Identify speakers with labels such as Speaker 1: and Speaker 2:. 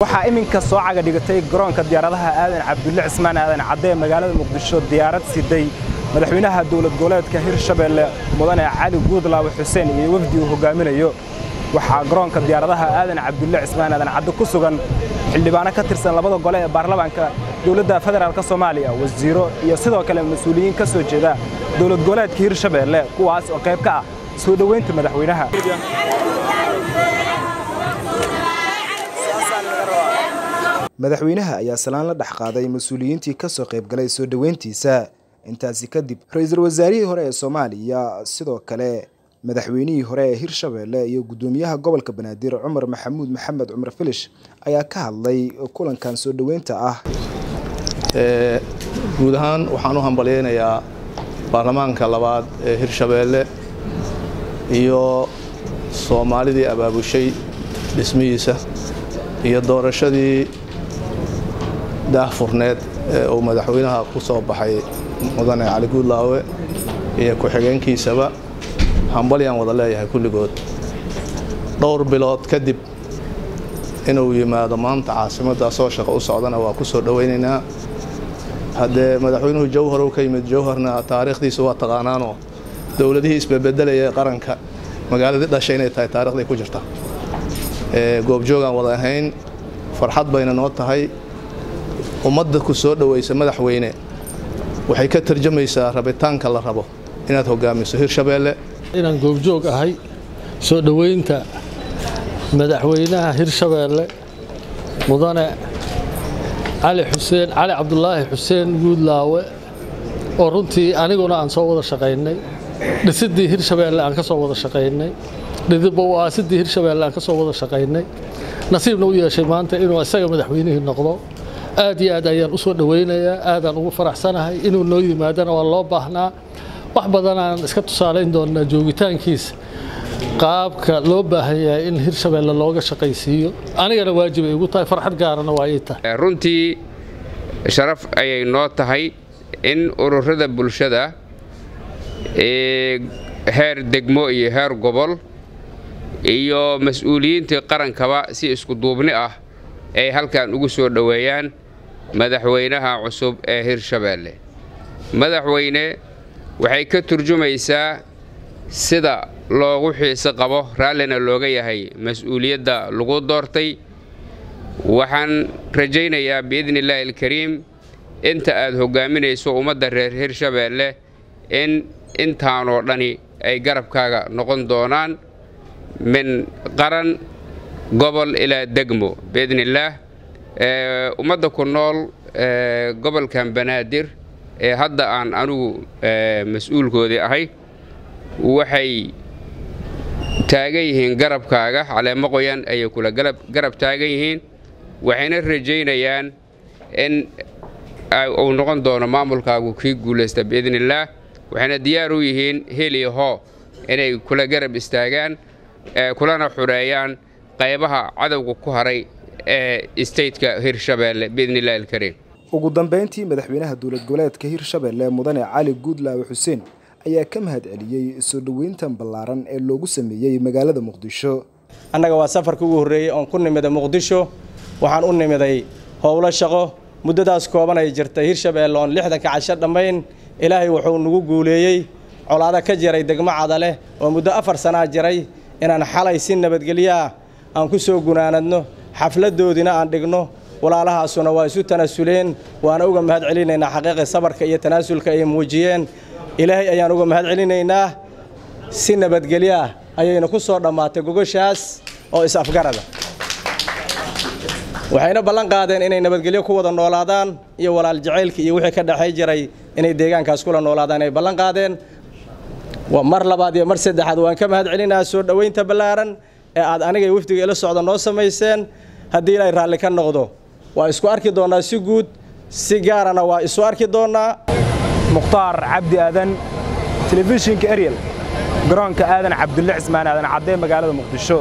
Speaker 1: waxaa iminka soo caga dhigatay garoonka diyaaradaha aadan cabdulle cismaan aadan cadde ee magaalada muqdisho diyaarad siday madaxweynaha dowlad goboleedka hirshabeelle mudane cali guudlaawe xuseen iyo wafdi uu hogaaminayo waxaa garoonka diyaaradaha aadan cabdulle cismaan aadan cadde ku sugan xildhibaano ka tirsan labada gole ee baarlamaanka dowladda federaalk soomaaliya wasiiro iyo sidoo kale mas'uuliyiin ka soo jeeda dowlad goboleedka hirshabeelle kuwaas oo qayb ka ah soo dhoweynta madaxweynaha madaxweynaha ayaa salaan la dhex qaaday mas'uuliyiintii ka soo qaybgalay soo dhoweyntiisa intaasi kadib ra'iisul wasaarihii hore ee soomaaliya sidoo kale madaxweynihii hore ee hirshabeelle iyo guddoomiyaha gobolka banaadir cumar maxamuud maxamed cumar filish ayaa ka hadlay kulankan soo dhoweynta ah.
Speaker 2: Guud ahaan waxaan u hambalyaynayaa baarlamaanka labaad ee hirshabeelle iyo soomaalidii abaabushay dhismihiisa iyo doorashadii daahfurneed ee uu madaxweynaha ku soo baxay mudane cali guudlaawe iyo ku-xigeenkiisaba hambalyaan wada leeyahay kulligood. Dhowr bilood kadib inuu yimaado maanta caasimadda soo shaqo u socdana waa ku soo dhowaynaynaa haddee madaxweynuhu jawhar uu ka yimid jawharna taariikhdiisu waa taqaanaanoo dowladihii isbebedelaya ee qaranka magaaladii dhashay inay tahay taarikhday ku jirta. Goobjoogaan wada ahayn farxad bayna noo tahay ummadda ku soo dhowaysa madaxweyne waxay ka tarjamaysaa rabitaanka la rabo. Inaad hogaamiso hirshabeelle
Speaker 3: inaan goobjoog ahay soo dhoweynta madaxweynaha hirshabeelle mudane cali xuseen cali cabdulaahi xuseen guudlaawe oo runtii aniguna aan soo wada shaqaynay. Dhisidii hirshabeelle aan ka soo wada shaqaynay. Dhidibba u aasidii hirshabeelle aan ka soo wada shaqaynay. Nasiibna u yeeshay maanta inuu isaga madaxweynihii noqdo aad iyo aad ayaan u soo dhowaynayaa aadaan ugu faraxsanahay inuu noo yimaadana waa loo baahnaa. Wax badanaan iska tusaalayn doonnaa joogitaankiisa qaabka loo baahan yahay in hirshabeelle looga shaqaysiiyo. Anigana waajib ay igu tahay farxad gaarana waa ii tahay.
Speaker 4: Runtii sharaf ayay noo tahay in ururada bulshada ee heer degmo iyo heer gobol iyo mas'uuliyiintii qarankaba si isku duubni ah ay halkan ugu soo dhoweeyaan madaxweynaha cusub ee hirshabeelle madaxweyne waxay ka turjumaysaa sida loogu xiise qabo raallina looga yahay mas'uuliyadda lagu doortay. Waxaan rajaynayaa biidnillaahi alkariim inta aad hoggaaminayso ummadda reer hirshabeelle in intaanoo dhani ay garabkaaga noqon doonaan min qaran gobol ilaa degmo. Biidnillaah ummadda ku nool gobolkan banaadir ee hadda aan anigu mas'uulkoodii ahay waxay taagan yihiin garabkaaga. Caleemo qoyan ayay kula garab taagan yihiin waxayna rajaynayaan in uu noqon doono maamulkaagu kii guulaysta biidnillaah waxayna diyaar u yihiin heliyo hoo inay kula garab istaagaan kulana xureeyaan qaybaha cadowga ku haray ee stateka hirshabeelle biidnillahi alkariim
Speaker 1: ugu dambayntii madaxweynaha dowlad goboleedka hirshabeelle mudane cali guudlaawe xuseen ayaa ka mahad celiyey soo dhoweyntan ballaaran ee loogu sameeyey magaalada muqdisho.
Speaker 5: Annaga waa safarka ugu horreeyey oon ku nimiday muqdisho. Waxaan u nimiday howlo shaqo. Muddadaas kooban ay jirtay hirshabeelle oon lixdanka casho dhammayn. Ilaahay wuxuu nagu guuleeyey. Colaado ka jiray degmo cadaleh oo muddo afar sanaa jiray. Inaan xalay si nabadgelyaah aan ku soo gunaanadno xafladdoodiina aan dhigno walaalahaasuna waa isu tanaasuleen waana uga mahad celinaynaa xaqiiqi sabarka iyo tanaasulka ay muujiyeen. Ilaahay ayaan uga mahad celinaynaa si nabadgelyo ah ayayna ku soo dhammaatay gogoshaas oo is-afgarada waxayna ballan qaadeen inay nabadgelyo ku wada noolaadaan iyo walaal jacaylka iyo wixii ka dhexay jiray inay deegaankaas kula noolaadaan ay ballan qaadeen. Mar labaad iyo mar saddexaad waan ka mahad celinaa soo dhoweynta ballaaran ee aad anigay wafdiga ila socda noo samayseen haddii ilaahay raalli ka noqdo waa isku arki doonnaa si guud si gaarana waa isu arki doonnaa
Speaker 1: mukhtaar cabdi aadan telefishinka eryel garoonka aadan cabdulle cismaan aadan caddee magaalada muqdisho